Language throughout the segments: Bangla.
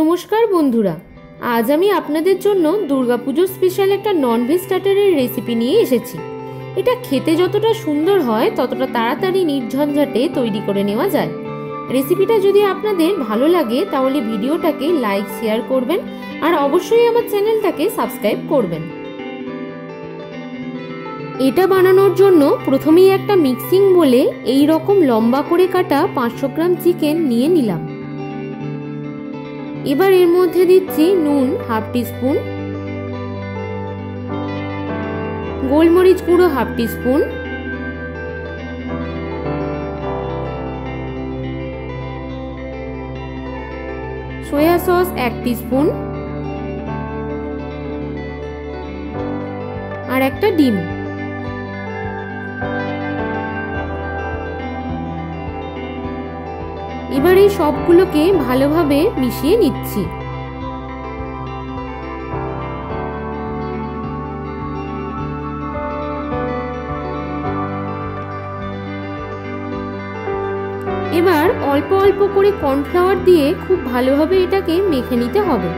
নমস্কার বন্ধুরা, আজ আমি আপনাদের জন্য দুর্গাপুজোর স্পেশাল একটা ননভেজ স্টার্টারের রেসিপি নিয়ে এসেছি। এটা খেতে যতটা সুন্দর হয়, ততটা তাড়াতাড়ি নির্ঝঞ্ঝাটে তৈরি করে নেওয়া যায়। রেসিপিটা যদি আপনাদের ভালো লাগে, তাহলে ভিডিওটাকে লাইক শেয়ার করবেন আর অবশ্যই আমার চ্যানেলটাকে সাবস্ক্রাইব করবেন। এটা বানানোর জন্য প্রথমেই একটা মিক্সিং বলে এই রকম লম্বা করে কাটা পাঁচশো গ্রাম চিকেন নিয়ে নিলাম। এবার এর মধ্যে দিচ্ছি নুন, হাফ টিস্পুন। গোলমরিচ গুঁড়ো, হাফ টিস্পুন। সয়া সস, এক টিস্পুন। আর একটা ডিম। এবার এই সবগুলোকে ভালোভাবে মিশিয়ে নিচ্ছি। এবার অল্প অল্প করে কর্নফ্লাওয়ার দিয়ে খুব ভালোভাবে এটাকে মেখে নিতে হবে।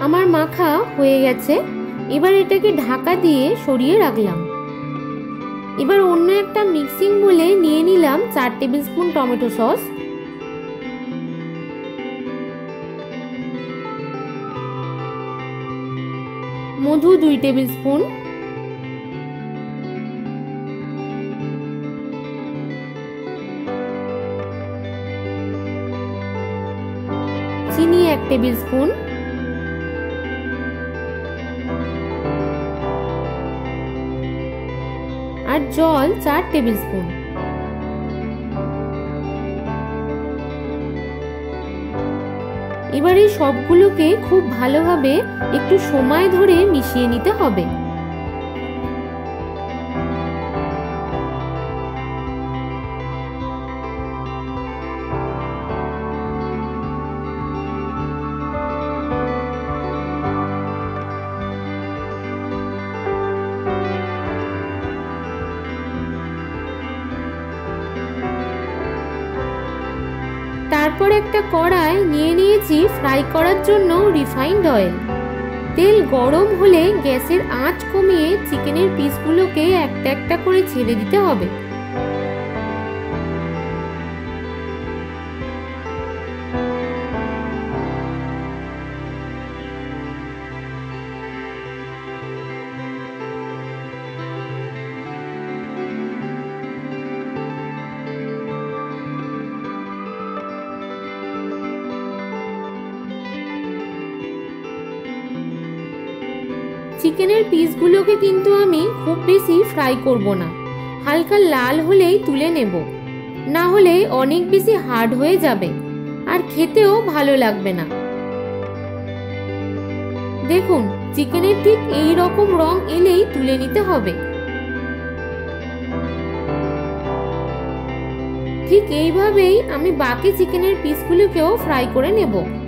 আমার মাখা হয়ে গেছে। এবার এটাকে ঢাকা দিয়ে সরিয়ে রাখলাম। এবার অন্য একটা মিক্সিং বলে নিয়ে নিলাম চার টেবিল স্পুন টমেটো সস। মধু দুই টেবিল স্পুন। চিনি এক টেবিল স্পুন। আর জল চার টেবিল স্পুন। এবার সবগুলোকে খুব ভালোভাবে একটু সময় ধরে মিশিয়ে নিতে হবে। তারপর একটা কড়াই নিয়ে নিয়েছি ফ্রাই করার জন্য রিফাইন্ড অয়েল। তেল গরম হলে গ্যাসের আঁচ কমিয়ে চিকেনের পিসগুলোকে একটা একটা করে ছেড়ে দিতে হবে। চিকেনের পিসগুলোকে কিন্তু আমি খুব বেশি ফ্রাই করব না। হালকা লাল হলেই তুলে নেব। না হলে অনেক বেশি হার্ড হয়ে যাবে আর খেতেও ভালো লাগবে না। দেখুন, চিকেনের ঠিক এই রকম রং এলেই তুলে নিতে হবে। ঠিক এইভাবেই আমি বাকি চিকেনের পিসগুলোকেও ফ্রাই করে নেব।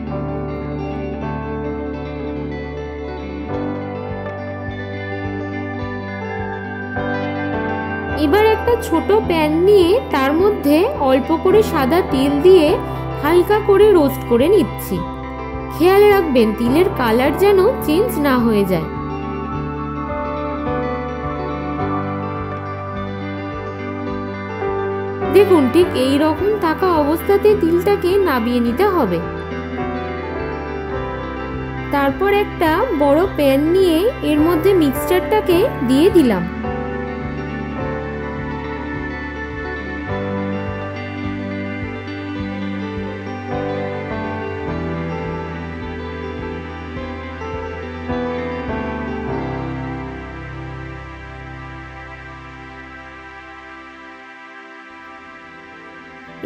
একটা ছোট প্যান নিয়ে তার মধ্যে অল্প করে সাদা তেল দিয়ে হালকা করে রোস্ট করে নিচ্ছি। খেয়াল রাখবেন, তিলের কালার যেন চেঞ্জ না হয়ে যায়। দেখুন, ঠিক এই রকম থাকা অবস্থাতে তিলটাকে নাবিয়ে নিতে হবে। তারপর একটা বড় প্যান নিয়ে এর মধ্যে মিক্সচারটাকে দিয়ে দিলাম।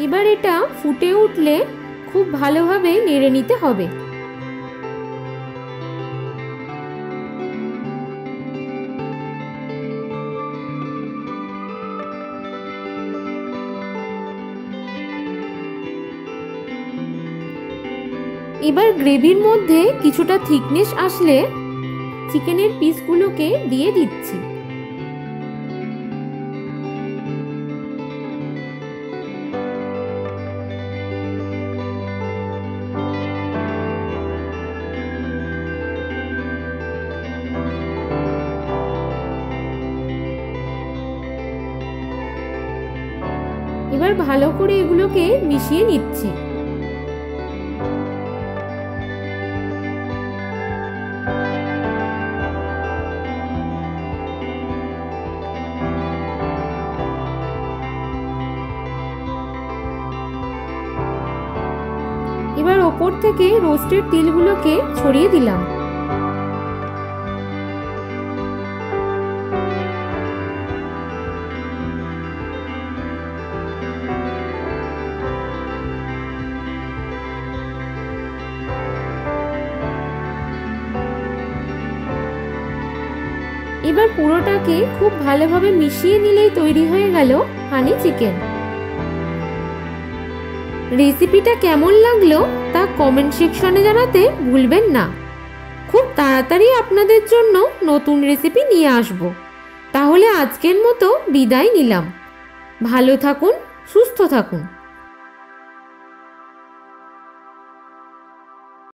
এবার এটা ফুটে উঠলে খুব ভালোভাবে নেড়ে নিতে হবে। এবার গ্রেভির মধ্যে কিছুটা থিকনেস আসলে চিকেনের পিসগুলোকে দিয়ে দিচ্ছি। এবার ভালো করে এগুলোকে মিশিয়ে নিচ্ছি। এবার ওপর থেকে রোস্টেড তিলগুলোকে ছড়িয়ে দিলাম। এবার পুরোটাকে খুব ভালোভাবে মিশিয়ে নিলেই তৈরি হয়ে গেল হানি চিকেন রেসিপিটা কেমন লাগল তা কমেন্ট সেকশনে জানাতে ভুলবেন না। খুব তাড়াতাড়ি আপনাদের জন্য নতুন রেসিপি নিয়ে আসব। তাহলে আজকের মতো বিদায় নিলাম। ভালো থাকুন, সুস্থ থাকুন।